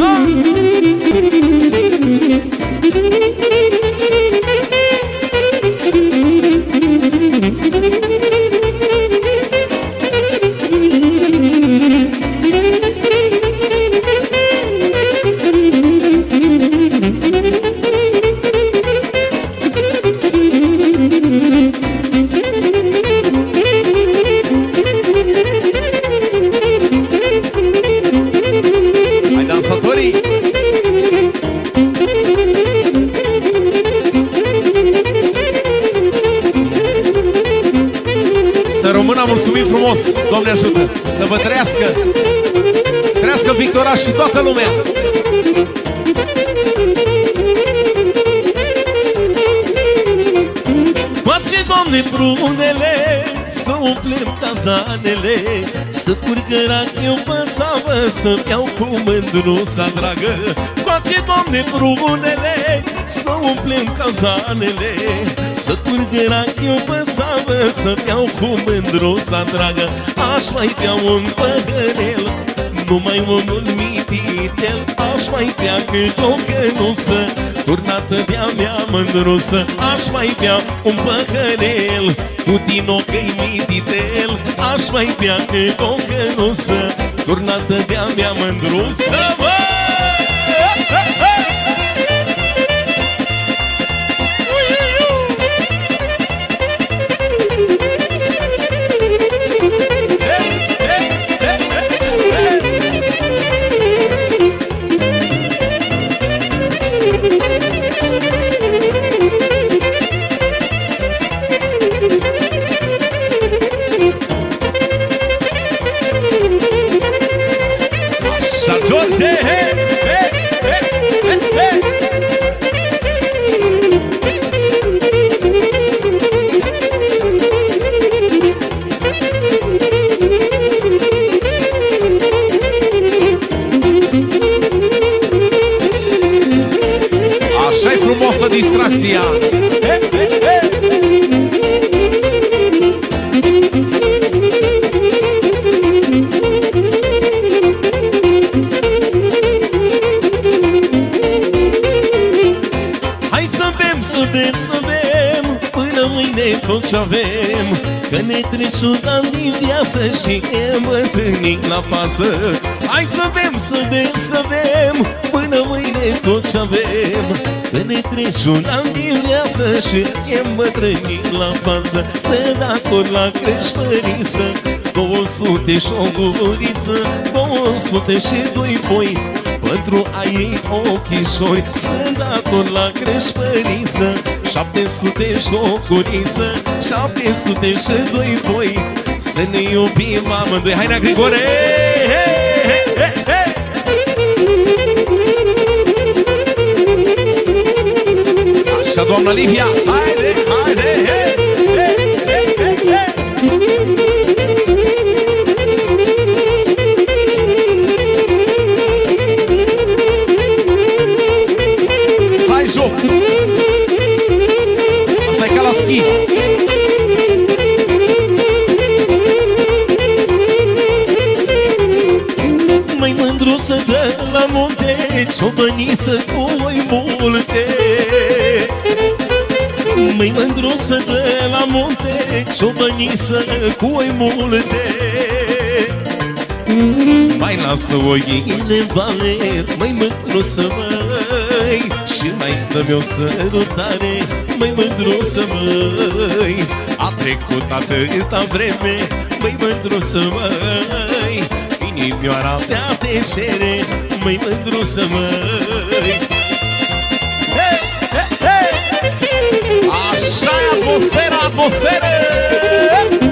Hai Să rămână, mulțumim frumos! Doamne ajută! Să vă trăiască! Trăiască Victora și toată lumea! Face, Doamne, prunele Să umplem cazanele Să curgă rachiu pe savă Să-mi iau cu mândruța dragă Face, Doamne, prunele Să umplem cazanele Să curgă rachiu pe savă Să-mi iau cu mândruța dragă. Aș mai bea un păhărel numai unul mititel. Aș mai bea cât o cănuță Turnată de-a mea mândruță. Aș mai bea un păhărel Cu dinocăi mititel. Aș mai bea cât o cănuță Turnată de-a mea mândruță. Bă! Santos, hey, hey. Mâine tot ce avem Că ne treci un an din viață Și e îmbătrânic la fază Hai să bem, să bem, să bem Până mâine tot ce avem. Că ne treci un an din viață Și e îmbătrânic la fază Să da cor la creștăriță 200 și o guriță 200 și doi poi pentru a ei ochișori. Sunt dator la creșpăriță 700 jocuriță 700 și doi boi Să ne iubim amândoi Hai, Nea Grigore! He, he, he, he! Așa, doamna Livia! Haide, haide! He, mândruță de la munte Ciobăniță cu oi multe. Mai mândruță de la munte Ciobăniță cu oi multe. Mai lasă oile vale Mai mândruță măi Și mai dă-mi o sărutare Mai mândruță măi. A trecut atâta vreme Mai mândruță măi Inimioara mea te cere Mai mândruță măi Hey, hey, hey! Așa e atmosfera, atmosferă!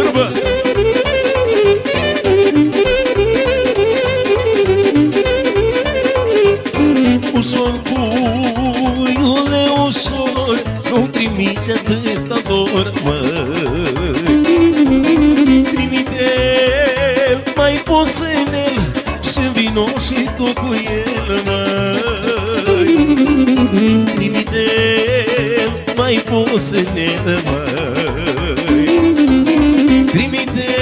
o Bando. Os leu é o sol não trimite a tanta dor, mãe. Trimite, mas você nele, se vino se tocou ele, mãe. Trimite, mas você ele mãe. Trimite mai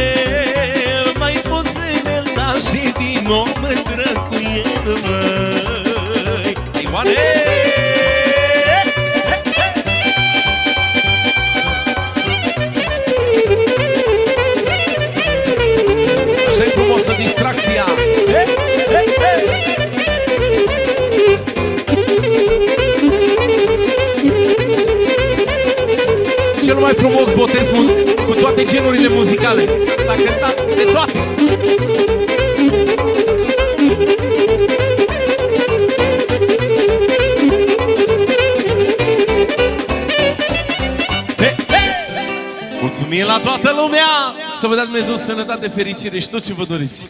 Cel mai frumos botez mu- cu toate genurile muzicale S-a cântat de toate He, he. Mulțumim la toată lumea! Să vă dea Dumnezeu sănătate, fericire și tot ce vă doriți!